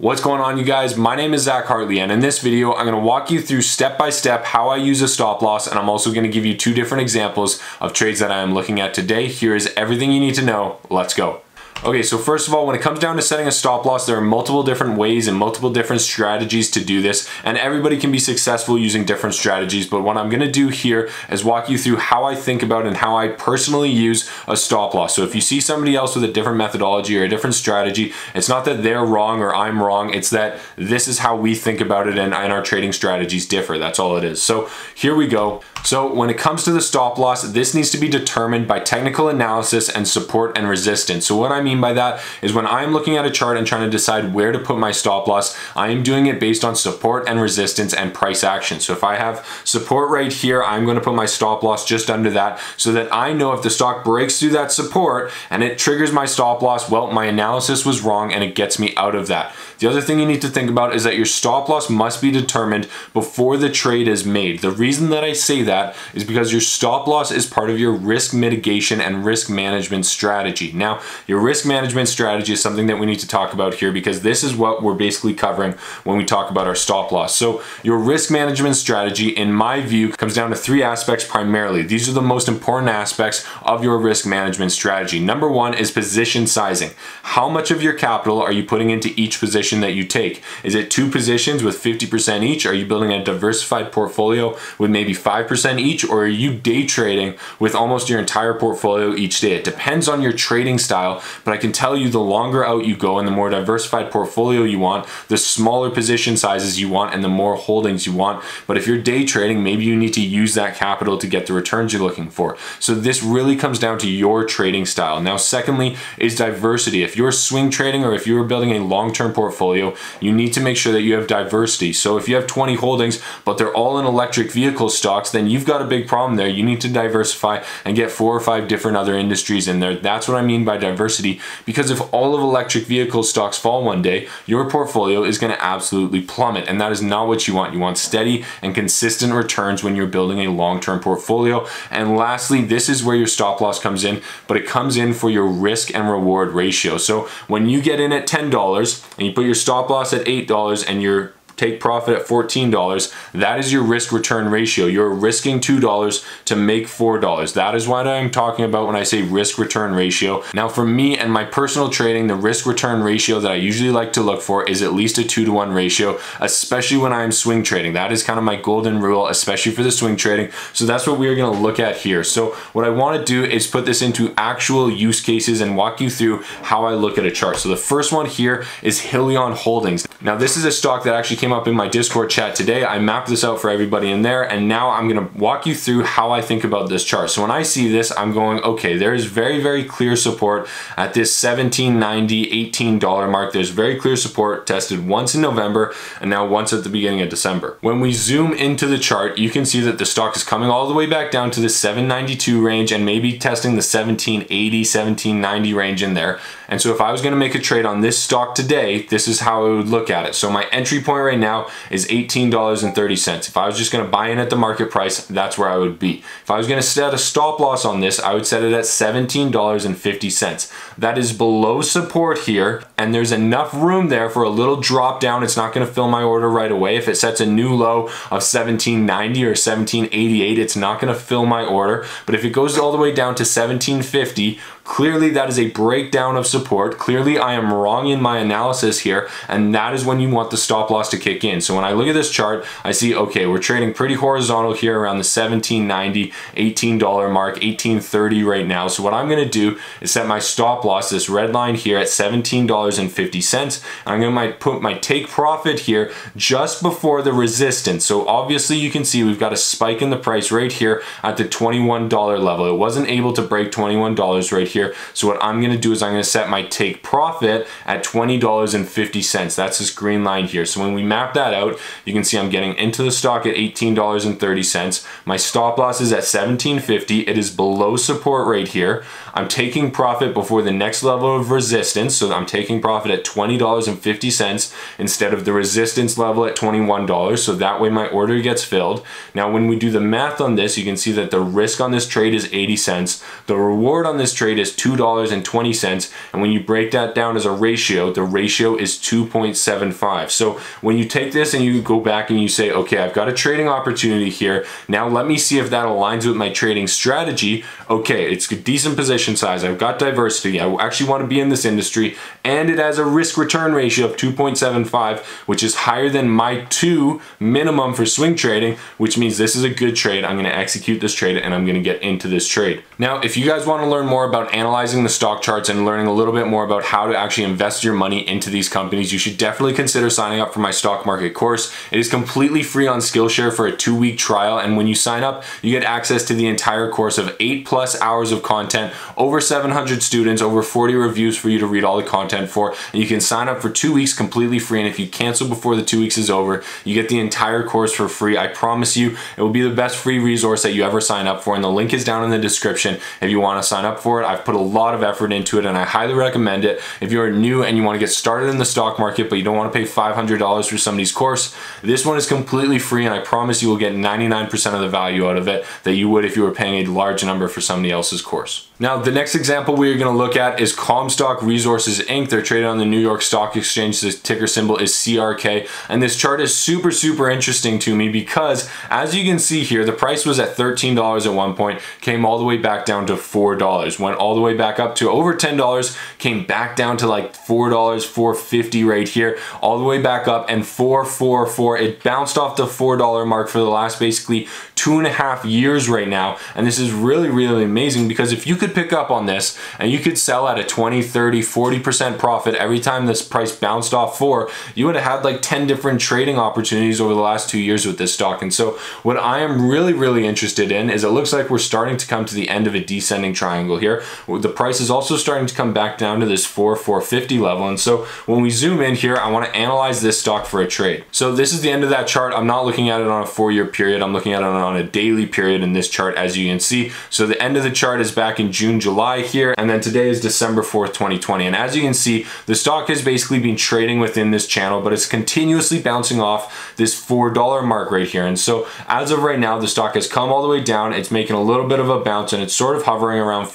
What's going on you guys? My name is Zac Hartley and in this video I'm going to walk you through step by step how I use a stop loss and I'm also going to give you two different examples of trades that I am looking at today. Here is everything you need to know. Let's go. Okay, so first of all, when it comes down to setting a stop loss, there are multiple different ways and multiple different strategies to do this, and everybody can be successful using different strategies, but what I'm gonna do here is walk you through how I think about and how I personally use a stop loss. So if you see somebody else with a different methodology or a different strategy, it's not that they're wrong or I'm wrong, it's that this is how we think about it and, and our trading strategies differ, that's all it is. So here we go. So when it comes to the stop loss, this needs to be determined by technical analysis and support and resistance. So what I mean by that is when I'm looking at a chart and trying to decide where to put my stop loss, I am doing it based on support and resistance and price action. So if I have support right here, I'm gonna put my stop loss just under that so that I know if the stock breaks through that support and it triggers my stop loss, well, my analysis was wrong and it gets me out of that. The other thing you need to think about is that your stop loss must be determined before the trade is made. The reason that I say that is because your stop loss is part of your risk mitigation and risk management strategy. Now, your risk management strategy is something that we need to talk about here because this is what we're basically covering when we talk about our stop loss. So your risk management strategy, in my view, comes down to three aspects primarily. These are the most important aspects of your risk management strategy. Number one is position sizing. How much of your capital are you putting into each position position that you take. Is it two positions with 50% each? Are you building a diversified portfolio with maybe 5% each? Or are you day trading with almost your entire portfolio each day? It depends on your trading style, but I can tell you the longer out you go and the more diversified portfolio you want, the smaller position sizes you want and the more holdings you want. But if you're day trading, maybe you need to use that capital to get the returns you're looking for. So this really comes down to your trading style. Now, secondly is diversity. If you're swing trading or if you're building a long-term portfolio, you need to make sure that you have diversity. So if you have 20 holdings, but they're all in electric vehicle stocks, then you've got a big problem there. You need to diversify and get four or five different other industries in there. That's what I mean by diversity, because if all of electric vehicle stocks fall one day, your portfolio is gonna absolutely plummet, and that is not what you want. You want steady and consistent returns when you're building a long-term portfolio. And lastly, this is where your stop loss comes in, but it comes in for your risk and reward ratio. So when you get in at $10 and you put your your stop loss at $8 and your take profit at $14, that is your risk return ratio. You're risking $2 to make $4. That is what I'm talking about when I say risk return ratio. Now for me and my personal trading, the risk return ratio that I usually like to look for is at least a two to one ratio, especially when I'm swing trading. That is kind of my golden rule, especially for the swing trading. So that's what we're gonna look at here. So what I wanna do is put this into actual use cases and walk you through how I look at a chart. So the first one here is Hyliion Holdings. Now this is a stock that actually came up in my Discord chat today. I mapped this out for everybody in there and now I'm gonna walk you through how I think about this chart. So when I see this, I'm going, okay, there is very, very clear support at this 17.90, $18 mark. There's very clear support tested once in November and now once at the beginning of December. When we zoom into the chart, you can see that the stock is coming all the way back down to the 792 range and maybe testing the 1780, 1790 range in there. And so if I was gonna make a trade on this stock today, this is how I would look at it. So my entry point right now is $18.30. If I was just gonna buy in at the market price, that's where I would be. If I was gonna set a stop loss on this, I would set it at $17.50. That is below support here, and there's enough room there for a little drop down. It's not gonna fill my order right away. If it sets a new low of 1790 or 1788, it's not gonna fill my order. But if it goes all the way down to 1750, Clearly that is a breakdown of support. Clearly I am wrong in my analysis here and that is when you want the stop loss to kick in. So when I look at this chart, I see, okay, we're trading pretty horizontal here around the 17.90, $18 mark, 18.30 right now. So what I'm gonna do is set my stop loss, this red line here at $17.50. I'm gonna put my take profit here just before the resistance. So obviously you can see we've got a spike in the price right here at the $21 level. It wasn't able to break $21 right here. So what I'm gonna do is I'm gonna set my take profit at $20.50. That's this green line here. So when we map that out, you can see I'm getting into the stock at $18.30. My stop loss is at $17.50. It is below support right here. I'm taking profit before the next level of resistance. So I'm taking profit at $20.50 instead of the resistance level at $21. So that way my order gets filled. Now when we do the math on this, you can see that the risk on this trade is 80 cents. The reward on this trade is $2.20. And when you break that down as a ratio, the ratio is 2.75. So when you take this and you go back and you say, okay, I've got a trading opportunity here. Now let me see if that aligns with my trading strategy. Okay, it's a decent position size. I've got diversity. I actually want to be in this industry and it has a risk return ratio of 2.75, which is higher than my two minimum for swing trading, which means this is a good trade. I'm going to execute this trade and I'm going to get into this trade. Now, if you guys want to learn more about analyzing the stock charts and learning a little bit more about how to actually invest your money into these companies, you should definitely consider signing up for my stock market course. It is completely free on Skillshare for a two week trial. And when you sign up, you get access to the entire course of eight plus hours of content, over 700 students, over 40 reviews for you to read all the content for. And you can sign up for two weeks completely free. And if you cancel before the two weeks is over, you get the entire course for free. I promise you, it will be the best free resource that you ever sign up for. And the link is down in the description if you want to sign up for it. I've put a lot of effort into it and I highly recommend it. If you're new and you want to get started in the stock market, but you don't want to pay $500 for somebody's course, this one is completely free and I promise you will get 99% of the value out of it that you would if you were paying a large number for somebody else's course. Now, the next example we're going to look at is Comstock Resources Inc. They're traded on the New York Stock Exchange. The ticker symbol is CRK. And this chart is super, super interesting to me because as you can see here, the price was at $13 at one point, came all the way back down to $4, went all the way back up to over $10, came back down to like $4, $4.50 right here, all the way back up and 444. It bounced off the $4 mark for the last basically two and a half years right now. And this is really, really amazing because if you could pick up on this and you could sell at a 20, 30, 40% profit every time this price bounced off four, you would have had like 10 different trading opportunities over the last two years with this stock. And so what I am really, really interested in is it looks like we're starting to come to the end of a descending triangle here. The price is also starting to come back down to this 4, 450 level. And so when we zoom in here, I want to analyze this stock for a trade. So this is the end of that chart. I'm not looking at it on a four year period. I'm looking at it on a daily period in this chart as you can see. So the end of the chart is back in June, July here, and then today is December 4th, 2020. And as you can see, the stock has basically been trading within this channel, but it's continuously bouncing off this $4 mark right here. And so as of right now, the stock has come all the way down. It's making a little bit of a bounce and it's sort of hovering around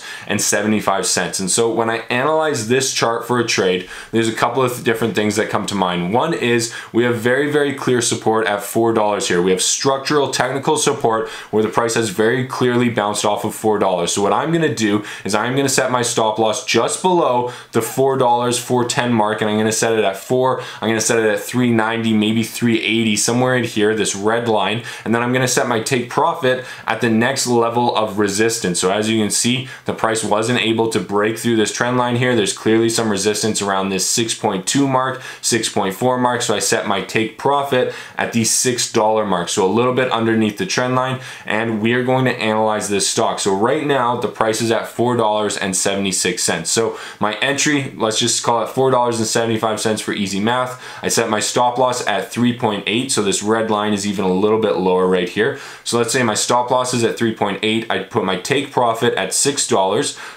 $4.75. And so when I analyze this chart for a trade, there's a couple of different things that come to mind. One is we have very, very clear support at $4 here. We have structural technical support where the price has very clearly bounced off of $4. So what I'm gonna do is I'm gonna set my stop loss just below the $4, 410 mark, and I'm gonna set it at four. I'm gonna set it at 390, maybe 380, somewhere in here, this red line. And then I'm gonna set my take profit at the next level of resistance. So as you can see, the price wasn't able to break through this trend line here. There's clearly some resistance around this 6.2 mark, 6.4 mark. So I set my take profit at the $6 mark. So a little bit underneath the trend line and we are going to analyze this stock. So right now the price is at $4.76. So my entry, let's just call it $4.75 for easy math. I set my stop loss at 3.8 so this red line is even a little bit lower right here. So let's say my stop loss is at 3.8. I put my take profit at $6.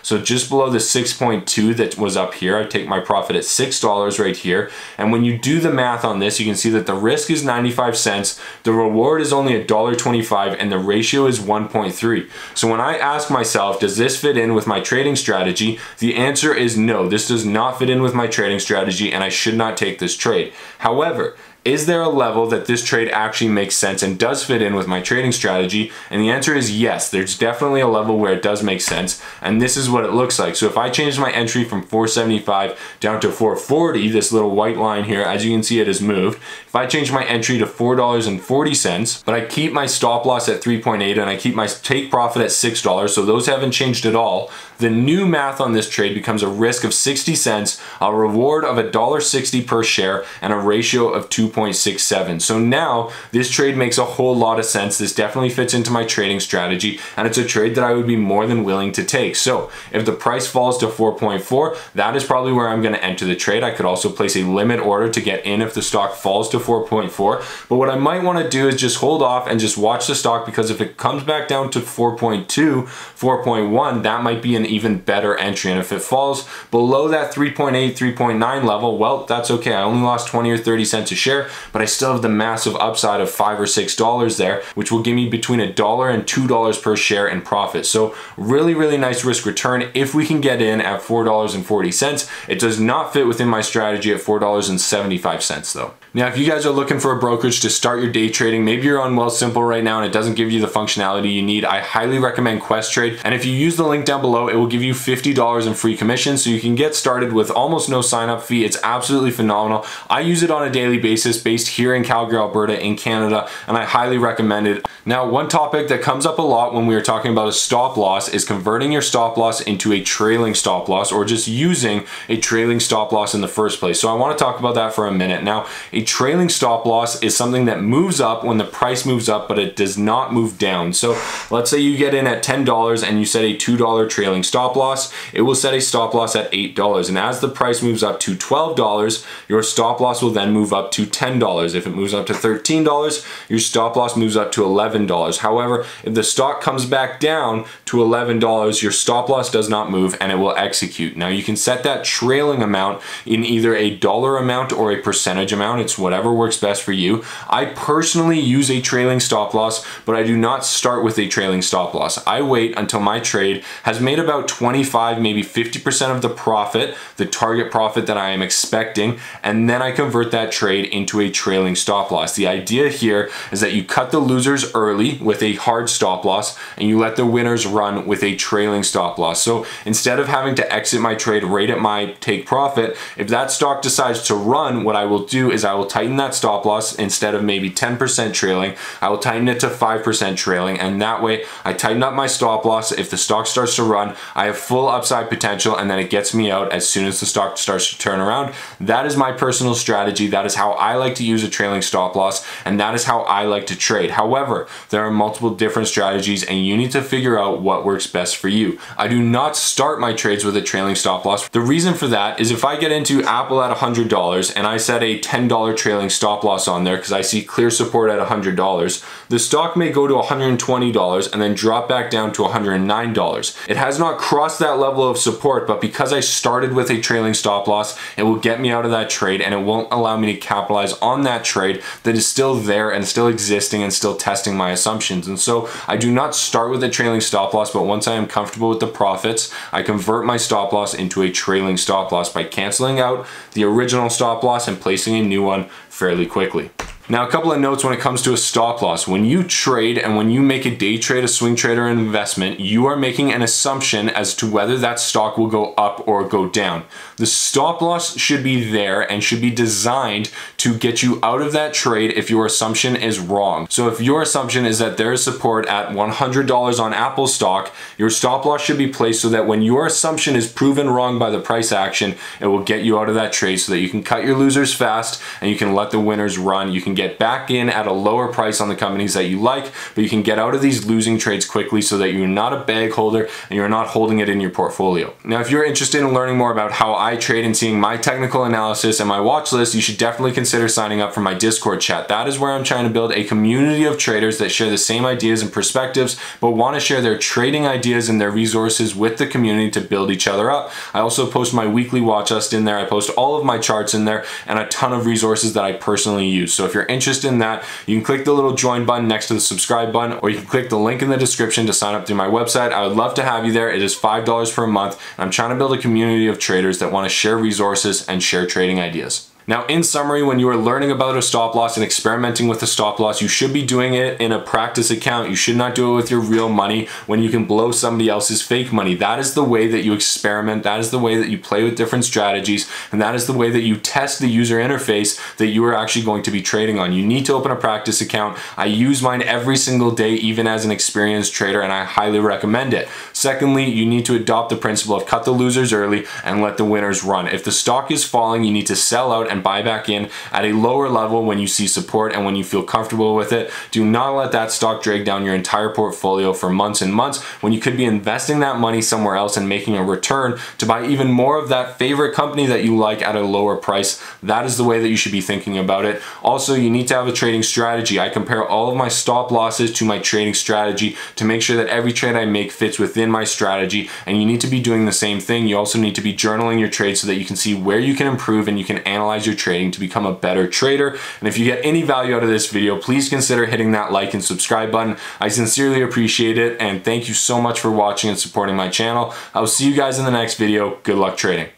So just below the 6.2 that was up here, I take my profit at $6 right here. And when you do the math on this, you can see that the risk is 95 cents. The reward is only a dollar $1.25 and the ratio is 1.3. So when I ask myself, does this fit in with my trading strategy? The answer is no, this does not fit in with my trading strategy and I should not take this trade. However, is there a level that this trade actually makes sense and does fit in with my trading strategy? And the answer is yes, there's definitely a level where it does make sense. And this is what it looks like. So if I change my entry from 475 down to 440, this little white line here, as you can see it has moved. If I change my entry to $4.40, but I keep my stop loss at 3.8 and I keep my take profit at $6, so those haven't changed at all, the new math on this trade becomes a risk of 60 cents, a reward of $1.60 per share, and a ratio of 2.67. So now this trade makes a whole lot of sense. This definitely fits into my trading strategy, and it's a trade that I would be more than willing to take. So if the price falls to 4.4, that is probably where I'm gonna enter the trade. I could also place a limit order to get in if the stock falls to 4.4. But what I might wanna do is just hold off and just watch the stock because if it comes back down to 4.2, 4.1, that might be an even better entry. And if it falls below that 3.8, 3.9 level, well, that's okay. I only lost 20 or 30 cents a share. But I still have the massive upside of five or six dollars there, which will give me between a dollar and two dollars per share in profit. So really, really nice risk return if we can get in at $4.40. It does not fit within my strategy at $4.75 though. Now, if you guys are looking for a brokerage to start your day trading, maybe you're on Wealthsimple right now and it doesn't give you the functionality you need, I highly recommend Questrade. And if you use the link down below, it will give you $50 in free commission so you can get started with almost no sign up fee. It's absolutely phenomenal. I use it on a daily basis based here in Calgary, Alberta in Canada, and I highly recommend it. Now, one topic that comes up a lot when we are talking about a stop loss is converting your stop loss into a trailing stop loss or just using a trailing stop loss in the first place. So I want to talk about that for a minute. Now, a trailing stop loss is something that moves up when the price moves up, but it does not move down. So let's say you get in at $10 and you set a $2 trailing stop loss, it will set a stop loss at $8. And as the price moves up to $12, your stop loss will then move up to $10. If it moves up to $13, your stop loss moves up to $11. However, if the stock comes back down to $11, your stop loss does not move and it will execute. Now you can set that trailing amount in either a dollar amount or a percentage amount. It's whatever works best for you. I personally use a trailing stop loss, but I do not start with a trailing stop loss. I wait until my trade has made about 25, maybe 50% of the profit, the target profit that I am expecting, and then I convert that trade into a trailing stop loss. The idea here is that you cut the losers early with a hard stop loss and you let the winners run with a trailing stop loss. So instead of having to exit my trade right at my take profit, if that stock decides to run, what I will do is I will tighten that stop loss instead of maybe 10% trailing. I will tighten it to 5% trailing and that way I tighten up my stop loss. If the stock starts to run, I have full upside potential and then it gets me out as soon as the stock starts to turn around. That is my personal strategy. That is how I like to use a trailing stop loss and that is how I like to trade. However, there are multiple different strategies and you need to figure out what works best for you. I do not start my trades with a trailing stop loss. The reason for that is if I get into Apple at $100 and I set a $10 trailing stop loss on there because I see clear support at $100, the stock may go to $120 and then drop back down to $109. It has not crossed that level of support, but because I started with a trailing stop loss, it will get me out of that trade and it won't allow me to capitalize on that trade that is still there and still existing and still testing my assumptions. And so I do not start with a trailing stop loss, but once I am comfortable with the profits, I convert my stop loss into a trailing stop loss by canceling out the original stop loss and placing a new one fairly quickly. Now, a couple of notes when it comes to a stop loss. When you trade and when you make a day trade, a swing trade, or an investment, you are making an assumption as to whether that stock will go up or go down. The stop loss should be there and should be designed to get you out of that trade if your assumption is wrong. So if your assumption is that there is support at $100 on Apple stock, your stop loss should be placed so that when your assumption is proven wrong by the price action, it will get you out of that trade so that you can cut your losers fast and you can let the winners run. You can get back in at a lower price on the companies that you like, but you can get out of these losing trades quickly so that you're not a bag holder and you're not holding it in your portfolio. Now, if you're interested in learning more about how I trade and seeing my technical analysis and my watch list, you should definitely consider signing up for my Discord chat. That is where I'm trying to build a community of traders that share the same ideas and perspectives, but want to share their trading ideas and their resources with the community to build each other up. I also post my weekly watch list in there. I post all of my charts in there and a ton of resources that I personally use. So if you're interested in that, you can click the little join button next to the subscribe button, or you can click the link in the description to sign up through my website. I would love to have you there. It is $5 per month. I'm trying to build a community of traders that want to share resources and share trading ideas. Now, in summary, when you are learning about a stop loss and experimenting with a stop loss, you should be doing it in a practice account. You should not do it with your real money when you can blow somebody else's fake money. That is the way that you experiment. That is the way that you play with different strategies. And that is the way that you test the user interface that you are actually going to be trading on. You need to open a practice account. I use mine every single day, even as an experienced trader, and I highly recommend it. Secondly, you need to adopt the principle of cut the losers early and let the winners run. If the stock is falling, you need to sell out and buy back in at a lower level when you see support and when you feel comfortable with it. Do not let that stock drag down your entire portfolio for months and months when you could be investing that money somewhere else and making a return to buy even more of that favorite company that you like at a lower price. That is the way that you should be thinking about it. Also, you need to have a trading strategy. I compare all of my stop losses to my trading strategy to make sure that every trade I make fits within my strategy and you need to be doing the same thing. You also need to be journaling your trades so that you can see where you can improve and you can analyze your trading to become a better trader. And if you get any value out of this video, please consider hitting that like and subscribe button. I sincerely appreciate it and thank you so much for watching and supporting my channel. I will see you guys in the next video. Good luck trading.